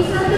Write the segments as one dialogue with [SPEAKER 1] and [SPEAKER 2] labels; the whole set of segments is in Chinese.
[SPEAKER 1] Lisa.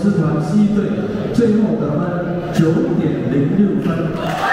[SPEAKER 1] 四团七队，最后得分九点零六分。